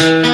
Little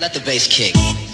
Let the bass kick.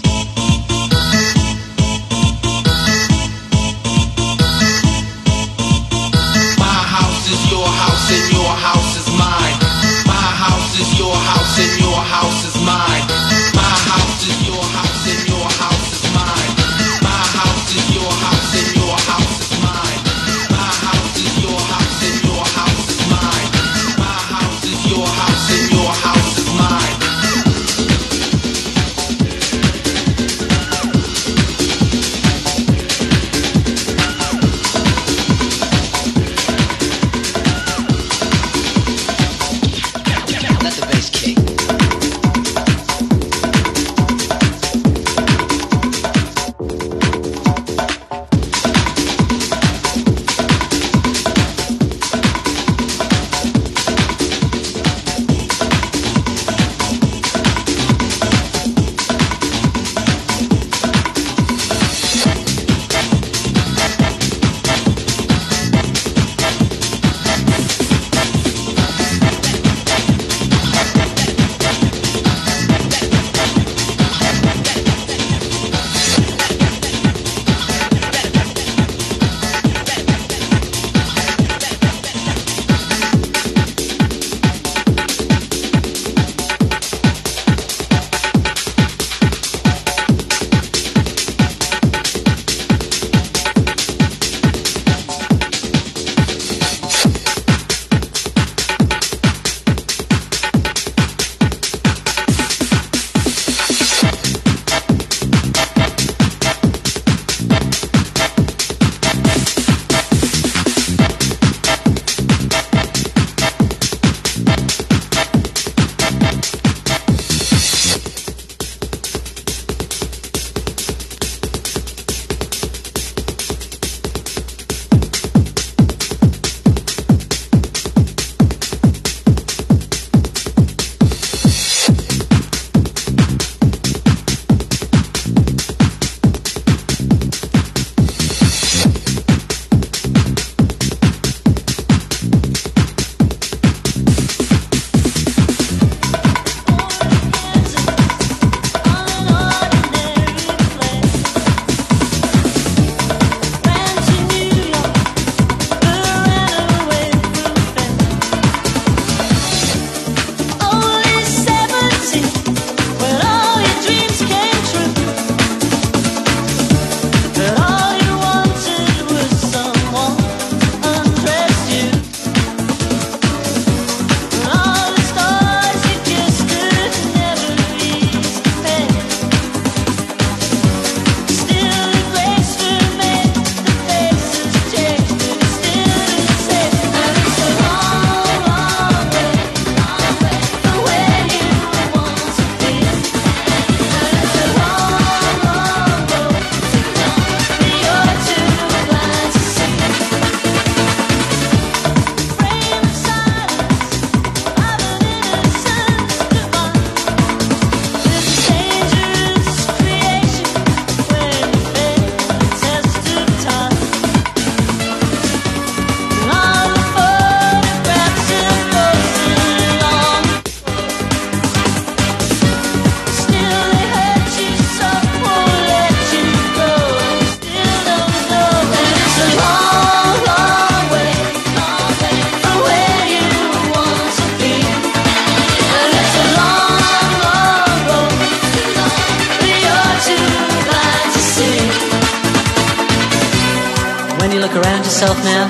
yourself now?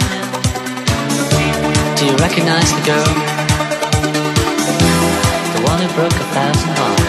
Do you recognize the girl? The one who broke a thousand hearts.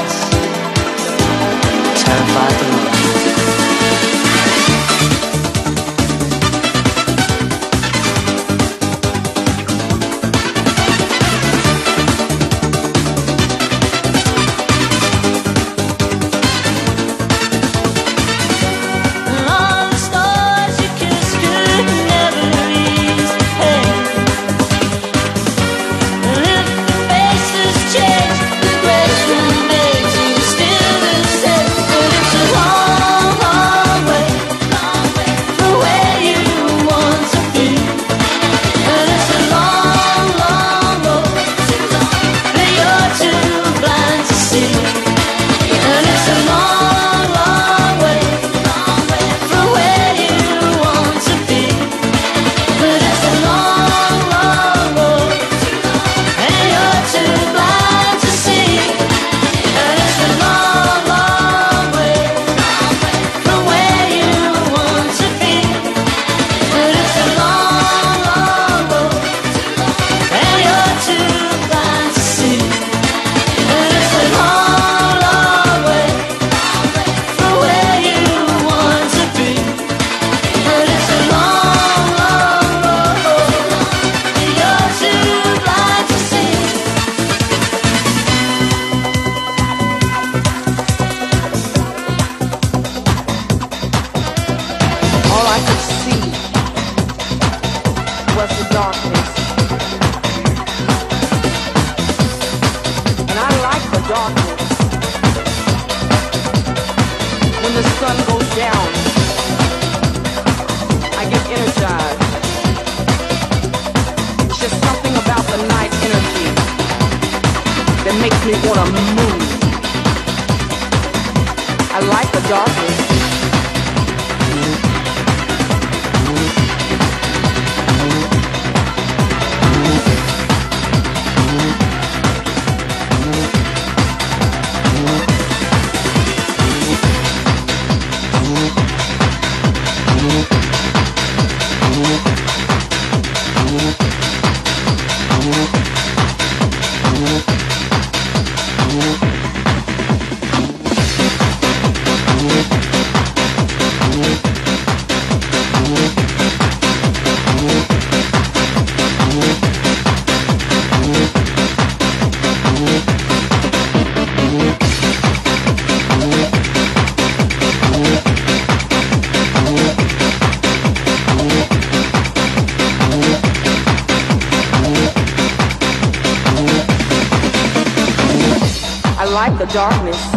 darkness.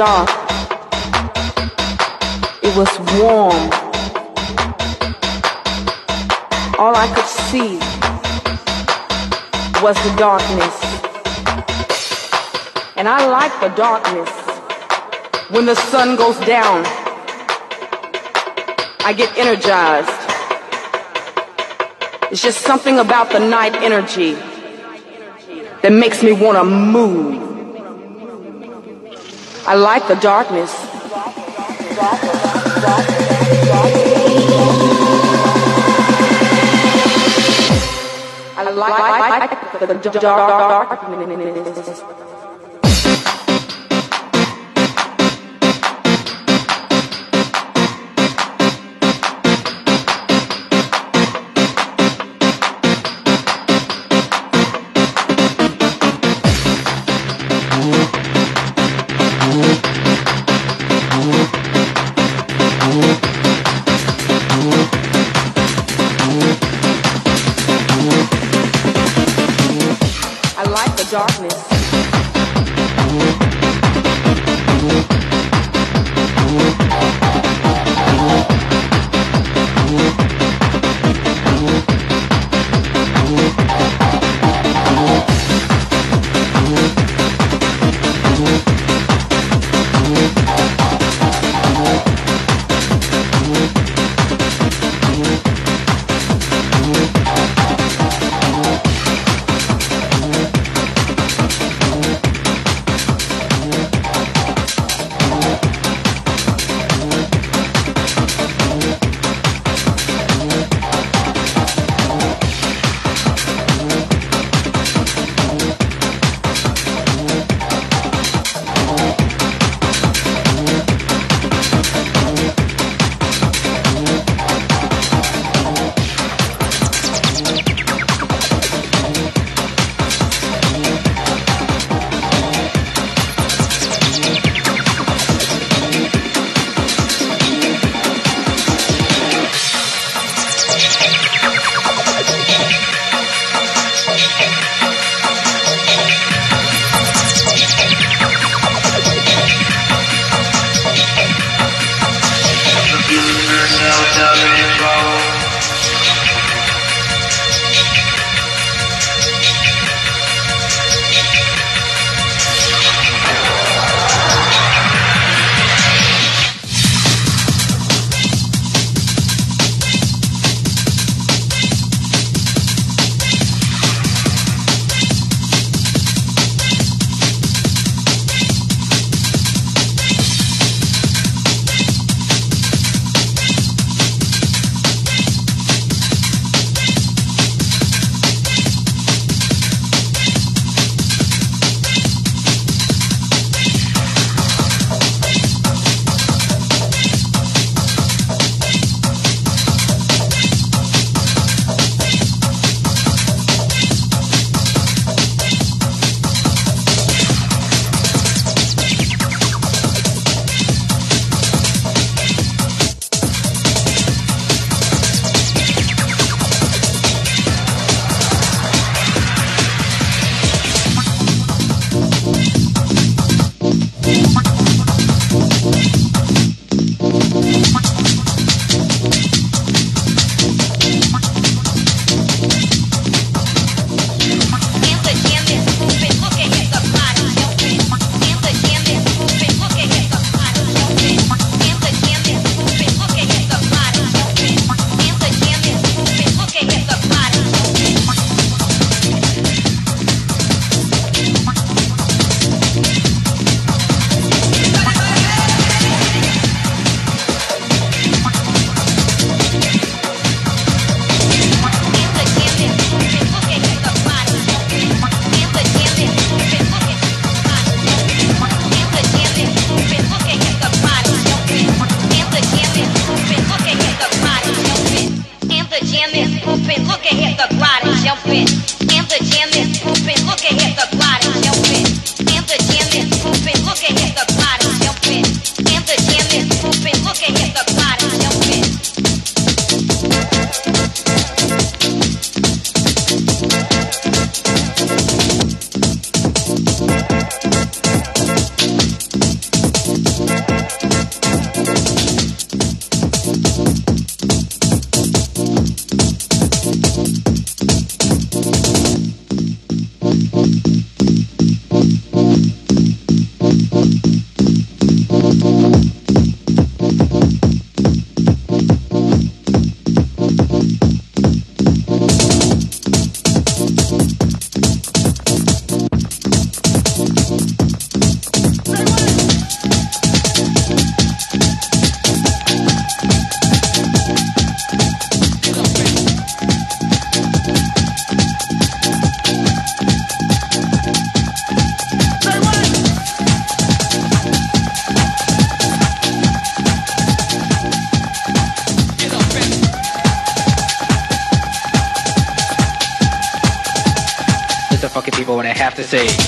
dark. It was warm. All I could see was the darkness. And I like the darkness. When the sun goes down, I get energized. It's just something about the night energy that makes me want to move. I like the darkness. I like the darkness. To say.